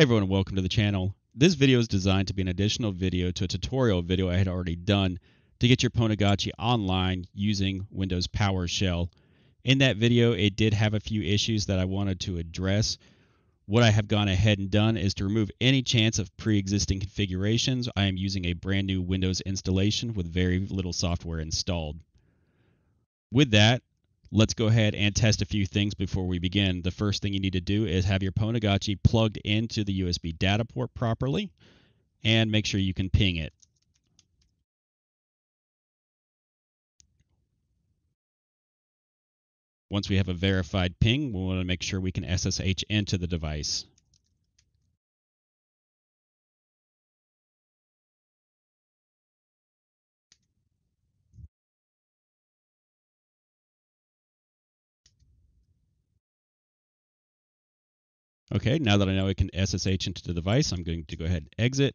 Hey everyone, welcome to the channel. This video is designed to be an additional video to a tutorial video I had already done to get your Pwnagotchi online using Windows PowerShell. In that video, it did have a few issues that I wanted to address. What I have gone ahead and done is to remove any chance of pre-existing configurations. I am using a brand new Windows installation with very little software installed. With that, let's go ahead and test a few things before we begin. The first thing you need to do is have your Pwnagotchi plugged into the USB data port properly and make sure you can ping it. Once we have a verified ping, we want to make sure we can SSH into the device. Okay, now that I know I can SSH into the device, I'm going to go ahead and exit.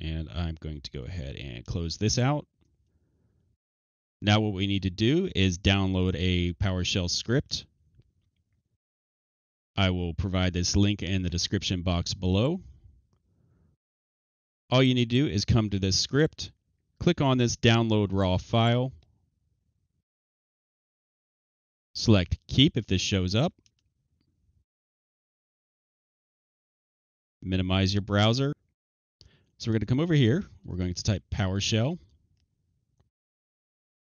And I'm going to go ahead and close this out. Now what we need to do is download a PowerShell script. I will provide this link in the description box below. All you need to do is come to this script, click on this download raw file, Select Keep if this shows up. Minimize your browser. So we're going to come over here. We're going to type PowerShell.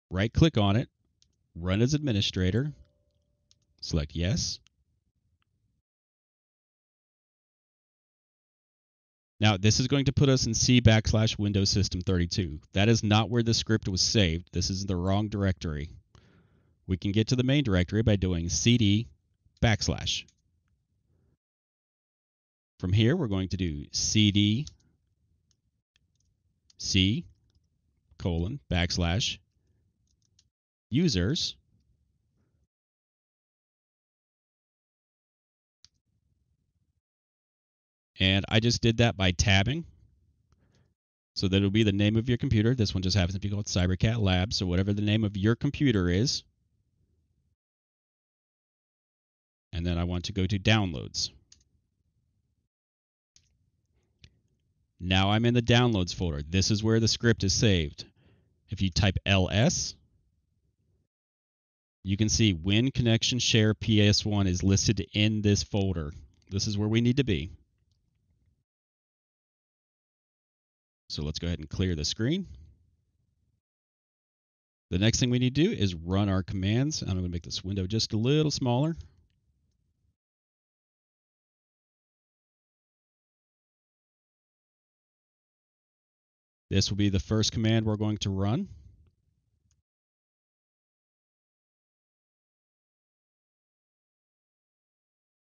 Right click on it. Run as administrator. Select Yes. Now, this is going to put us in C backslash Windows System 32. That is not where the script was saved. This is the wrong directory we can get to the main directory by doing cd backslash. From here, we're going to do cd c colon backslash users and I just did that by tabbing. So that'll be the name of your computer. This one just happens to be called CyberCat Labs. So whatever the name of your computer is, and then I want to go to downloads. Now I'm in the downloads folder. This is where the script is saved. If you type ls, you can see Win Connection Share PS1 is listed in this folder. This is where we need to be. So let's go ahead and clear the screen. The next thing we need to do is run our commands. I'm going to make this window just a little smaller. This will be the first command we're going to run.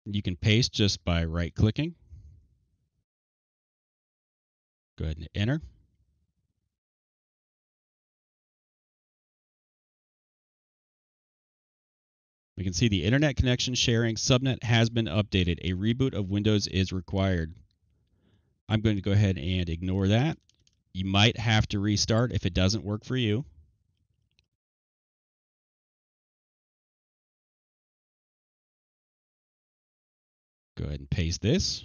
You can paste just by right clicking. Go ahead and enter. We can see the internet connection sharing subnet has been updated. A reboot of Windows is required. I'm going to go ahead and ignore that. You might have to restart if it doesn't work for you. Go ahead and paste this.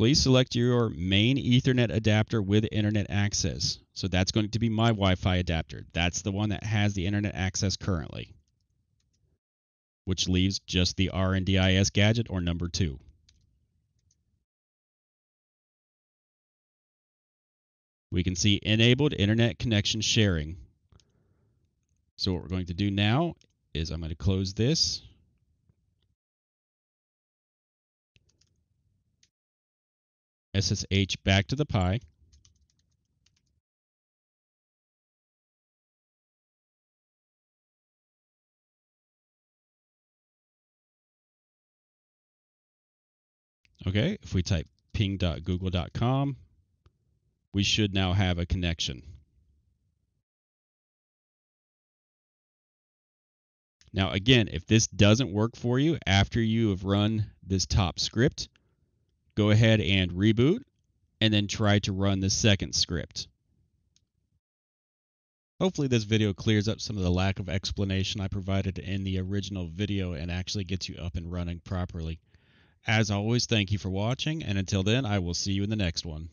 Please select your main Ethernet adapter with internet access. So that's going to be my Wi-Fi adapter. That's the one that has the internet access currently, which leaves just the RNDIS gadget or number two. We can see enabled internet connection sharing. So what we're going to do now is I'm going to close this SSH back to the Pi. Okay, if we type ping.google.com, we should now have a connection. Now, again, if this doesn't work for you after you have run this top script, go ahead and reboot and then try to run the second script. Hopefully this video clears up some of the lack of explanation I provided in the original video and actually gets you up and running properly. As always, thank you for watching, and until then, I will see you in the next one.